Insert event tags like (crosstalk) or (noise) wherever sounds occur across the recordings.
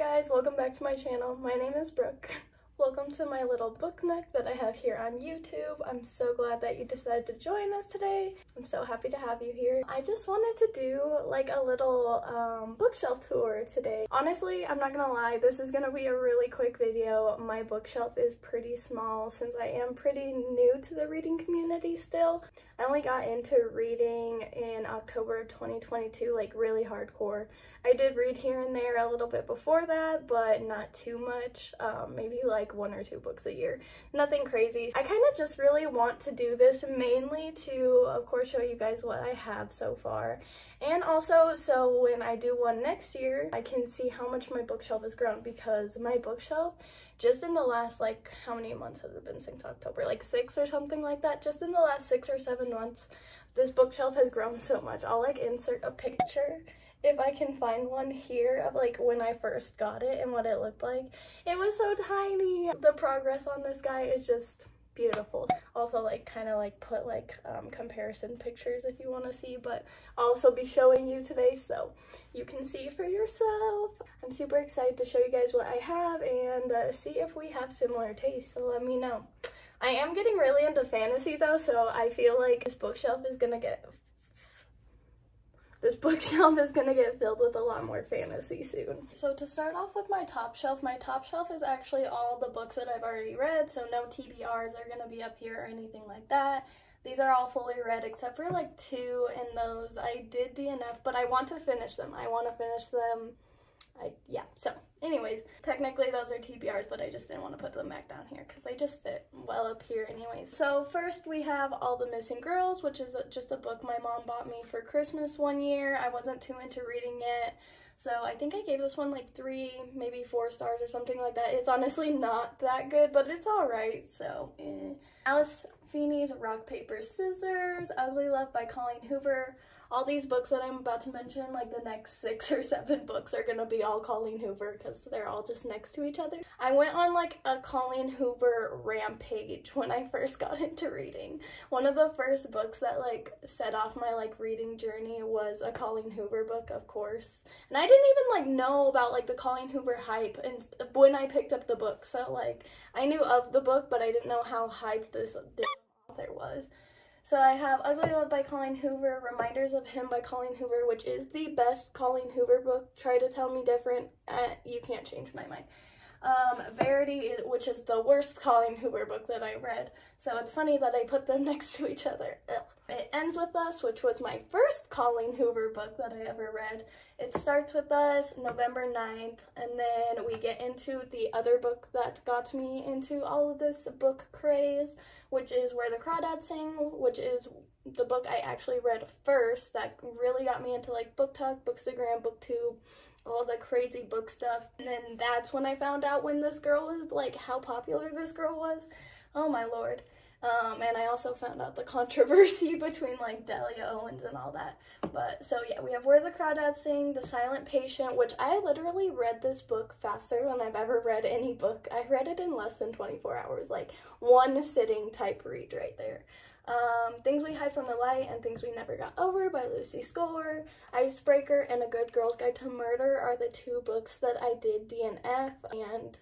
guys, welcome back to my channel. My name is Brooke. (laughs) To my little book nook that I have here on YouTube. I'm so glad that you decided to join us today. I'm so happy to have you here. I just wanted to do like a little um, bookshelf tour today. Honestly, I'm not gonna lie, this is gonna be a really quick video. My bookshelf is pretty small since I am pretty new to the reading community still. I only got into reading in October 2022, like really hardcore. I did read here and there a little bit before that, but not too much. Um, maybe like one or two books a year. Nothing crazy. I kind of just really want to do this mainly to, of course, show you guys what I have so far. And also, so when I do one next year, I can see how much my bookshelf has grown because my bookshelf, just in the last, like, how many months has it been since October? Like six or something like that? Just in the last six or seven months, this bookshelf has grown so much. I'll, like, insert a picture if I can find one here of like when I first got it and what it looked like. It was so tiny. The progress on this guy is just beautiful. Also like kind of like put like um, comparison pictures if you want to see, but I'll also be showing you today so you can see for yourself. I'm super excited to show you guys what I have and uh, see if we have similar tastes, so let me know. I am getting really into fantasy though, so I feel like this bookshelf is gonna get this bookshelf is gonna get filled with a lot more fantasy soon. So to start off with my top shelf, my top shelf is actually all the books that I've already read, so no TBRs are gonna be up here or anything like that. These are all fully read except for like two in those. I did DNF, but I want to finish them. I want to finish them I, yeah, so anyways, technically those are TBRs, but I just didn't want to put them back down here because they just fit well up here anyways. So first we have All the Missing Girls, which is just a book my mom bought me for Christmas one year. I wasn't too into reading it. So I think I gave this one like three, maybe four stars or something like that. It's honestly not that good, but it's alright, so eh. Alice Feeney's Rock, Paper, Scissors, Ugly Love by Colleen Hoover all these books that I'm about to mention, like the next six or seven books are gonna be all Colleen Hoover because they're all just next to each other. I went on like a Colleen Hoover rampage when I first got into reading. One of the first books that like set off my like reading journey was a Colleen Hoover book, of course. And I didn't even like know about like the Colleen Hoover hype and when I picked up the book. So like I knew of the book, but I didn't know how hyped this, author was. So I have Ugly Love by Colleen Hoover, Reminders of Him by Colleen Hoover, which is the best Colleen Hoover book. Try to tell me different. Uh, you can't change my mind. Um, Verity, which is the worst Colleen Hoover book that I read. So it's funny that I put them (laughs) next to each other. Ugh. It Ends With Us, which was my first Colleen Hoover book that I ever read. It starts with us November 9th, and then we get into the other book that got me into all of this book craze, which is Where the Crawdads Sing, which is the book I actually read first that really got me into like BookTok, Bookstagram, BookTube, all the crazy book stuff. And then that's when I found out when this girl was, like, how popular this girl was. Oh my lord. Um, and I also found out the (laughs) controversy between like Delia Owens and all that. But so yeah, we have Where the Crawdads Sing, The Silent Patient, which I literally read this book faster than I've ever read any book. I read it in less than 24 hours, like one sitting type read right there. Um, Things We Hide from the Light and Things We Never Got Over by Lucy Score. Icebreaker and A Good Girl's Guide to Murder are the two books that I did DNF and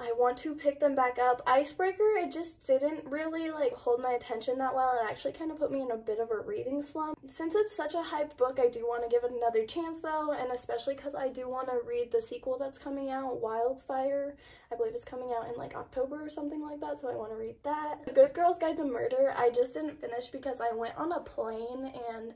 I want to pick them back up. Icebreaker, it just didn't really like hold my attention that well. It actually kind of put me in a bit of a reading slump. Since it's such a hyped book, I do want to give it another chance though, and especially because I do want to read the sequel that's coming out, Wildfire. I believe it's coming out in like October or something like that, so I want to read that. Good Girl's Guide to Murder, I just didn't finish because I went on a plane and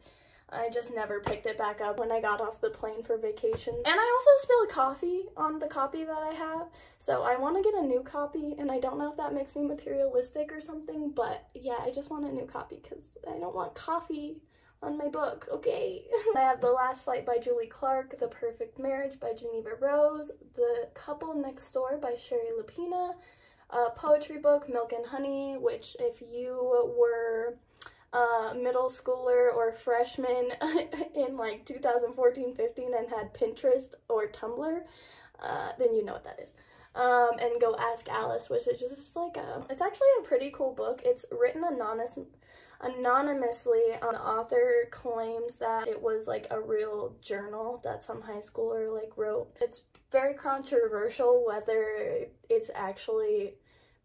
I just never picked it back up when I got off the plane for vacation. And I also spilled coffee on the copy that I have, so I want to get a new copy, and I don't know if that makes me materialistic or something, but yeah, I just want a new copy because I don't want coffee on my book, okay? (laughs) I have The Last Flight by Julie Clark, The Perfect Marriage by Geneva Rose, The Couple Next Door by Shari Lapena, a poetry book, Milk and Honey, which if you were uh, middle schooler or freshman (laughs) in like 2014 15 and had Pinterest or Tumblr, uh, then you know what that is. Um, and Go Ask Alice, which is just like a, it's actually a pretty cool book. It's written anonymous, anonymously. Um, the author claims that it was like a real journal that some high schooler like wrote. It's very controversial whether it's actually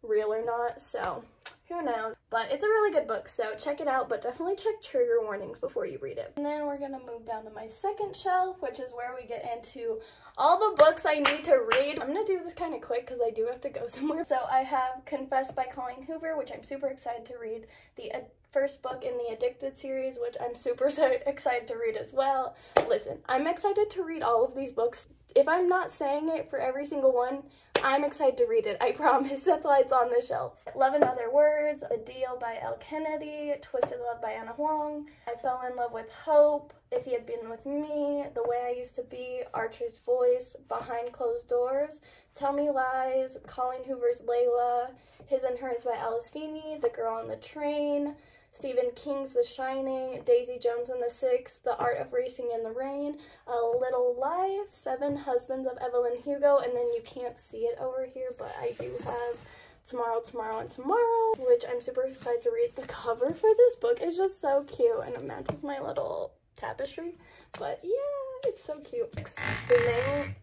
real or not, so who knows? But it's a really good book, so check it out, but definitely check trigger warnings before you read it. And then we're gonna move down to my second shelf, which is where we get into all the books I need to read. I'm gonna do this kind of quick because I do have to go (laughs) somewhere. So I have Confess by Colleen Hoover, which I'm super excited to read. The first book in the Addicted series, which I'm super (laughs) excited to read as well. Listen, I'm excited to read all of these books. If I'm not saying it for every single one, I'm excited to read it, I (laughs) promise. That's why it's on the shelf. Love in Other Words, The Deal by Elle Kennedy, Twisted Love by Ana Huang, I Fell in Love with Hope, If He Had Been With Me, The Way I Used to Be, Archer's Voice, Behind Closed Doors, Tell Me Lies, Colleen Hoover's Layla, His and Hers by Alice Feeney, The Girl on the Train, Stephen King's The Shining, Daisy Jones and the Six, The Art of Racing in the Rain, A Little Life, Seven Husbands of Evelyn Hugo, and then you can't see it over here, but I do have Tomorrow, Tomorrow, and Tomorrow, which I'm super excited to read. The cover for this book is just so cute, and it matches my little tapestry, but yeah, it's so cute. Explain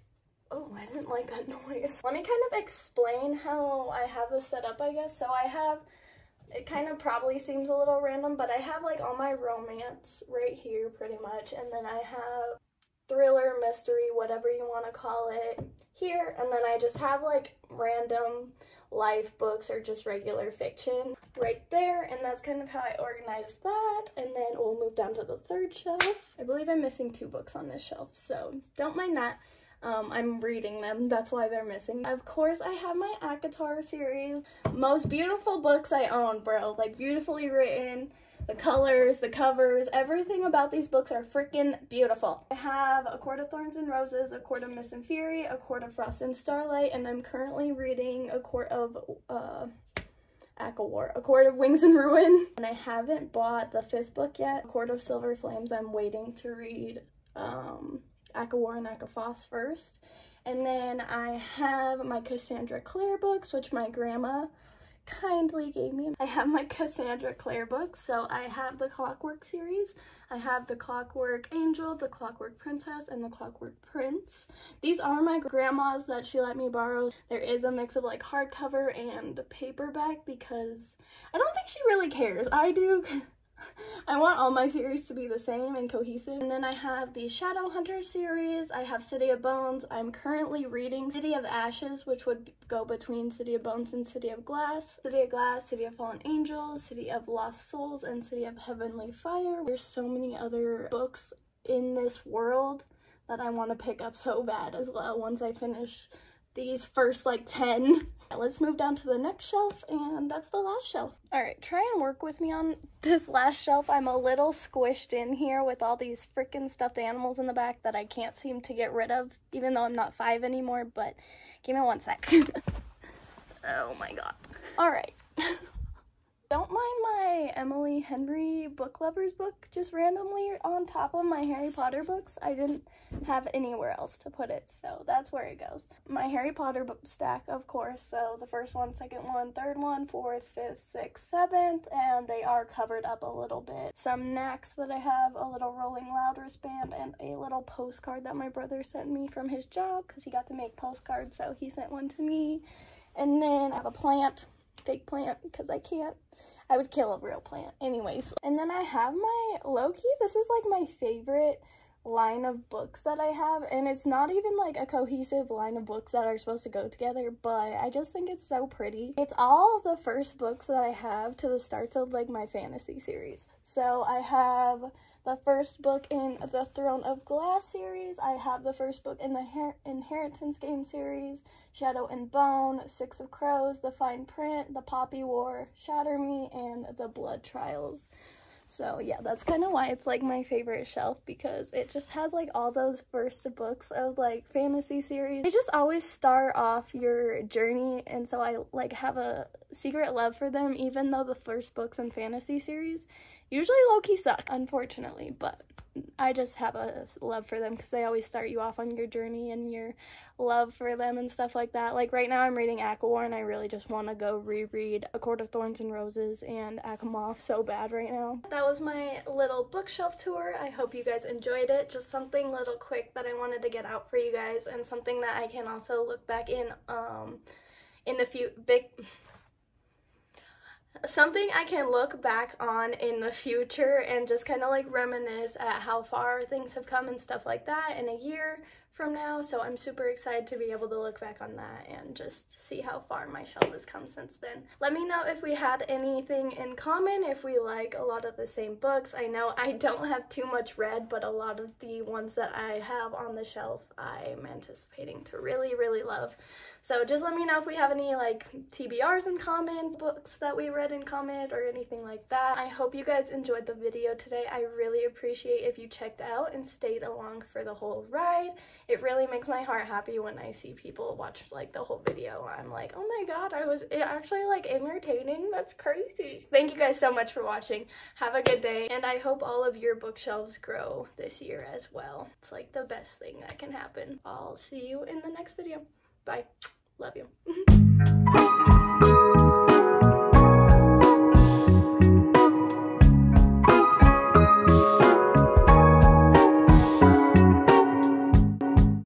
Oh, I didn't like that (laughs) noise. Let me kind of explain how I have this set up, I guess. So I have it kind of probably seems a little random, but I have like all my romance right here pretty much. And then I have thriller, mystery, whatever you want to call it here. And then I just have like random life books or just regular fiction right there. And that's kind of how I organize that. And then we'll move down to the third shelf. I believe I'm missing two books on this shelf, so don't mind that. Um, I'm reading them, that's why they're missing. Of course, I have my ACOTAR series. Most beautiful books I own, bro. Like, beautifully written. The colors, the covers, everything about these books are freaking beautiful. I have A Court of Thorns and Roses, A Court of Mist and Fury, A Court of Frost and Starlight, and I'm currently reading A Court of, uh, ACOWAR, A Court of Wings and Ruin. (laughs) And I haven't bought the fifth book yet, A Court of Silver Flames. I'm waiting to read, um, ACOWAR and ACOFOS first. And then I have my Cassandra Clare books, which my grandma kindly gave me. I have my (laughs) Cassandra Clare books. So I have the Clockwork series. I have the Clockwork Angel, the Clockwork Princess, and the Clockwork Prince. These are my grandma's that she let me borrow. There is a mix of like hardcover and paperback because I don't think she really cares. I do (laughs) (laughs) I want all my series to be the same and cohesive. And then I have the Shadowhunter series. I have City of Bones. I'm currently reading City of Ashes, which would go between City of Bones and City of Glass. City of Glass, City of Fallen Angels, City of Lost Souls, and City of Heavenly Fire. There's so many other books in this world that I want to pick up so bad as well once I finish these first like 10. Let's move down to the next shelf and that's the last shelf. All right, try and work with me on (laughs) this last shelf. I'm a little squished in here with all these freaking stuffed animals in the back that I can't seem to get rid of, even though I'm not five anymore, but give me one sec. (laughs) oh my God. All right. (laughs) Don't mind my Emily Henry book lovers book just randomly on top of my Harry Potter books. I didn't have anywhere else to put it, so that's where it goes. My Harry Potter stack, of course, so the first one, second one, third one, fourth, fifth, sixth, seventh, and they are covered up a little bit. Some knacks that I have, a little Rolling Loud wristband, and a little postcard that my brother sent me from his job because he got to make postcards, so he sent one to me. And then I have a plant fake plant because I can't. I would kill a real plant. Anyways. And then I have my Loki. This is like my favorite line of books that I have and it's not even like a cohesive line of books that are supposed to go together but I just think it's so pretty. It's all the first books that I have to the starts of like my fantasy series. So I have the first book in the Throne of Glass series. I have the first book in the Her Inheritance Game series, Shadow and Bone, Six of Crows, The Fine Print, The Poppy War, Shatter Me, and The Blood Trials. So yeah, that's kind of why it's like my favorite shelf because it just has like all those first books of like fantasy series. They just always start off your journey and so I like have a secret love for them even though the first books in fantasy series usually low-key suck, unfortunately, but I just have a love for them because they always start you off on your journey and your love for them and stuff like that. Like right now, I'm reading ACOWAR and I really just want to go reread A Court of Thorns and Roses and ACOMAF so bad right now. That was my little bookshelf tour. I hope you guys enjoyed it. Just something little quick that I wanted to get out for you guys and something that I can also look back in um in the few big something I can look back on in the future and just kind of like reminisce at how far things have come and stuff like that in a year from now. So I'm super excited to be able to look back on that and just see how far my shelf has come since then. Let me know if we had anything in common, if we like a lot of the same books. I know I don't have too much read, but a lot of the ones that I have on the shelf I'm anticipating to really, really love. So just let me know if we have any like TBRs in common, books that we read in common or anything like that. I hope you guys enjoyed the video today. I really appreciate if you checked out and stayed along for the whole ride. It really makes my heart happy when I see people watch like the whole video. I'm like, oh my god, I was actually like entertaining. That's crazy. Thank you guys so much for watching. Have a good day. And I hope all of your bookshelves grow this year as well. It's like the best thing that can happen. I'll see you in the next video. Bye. Love you. (laughs)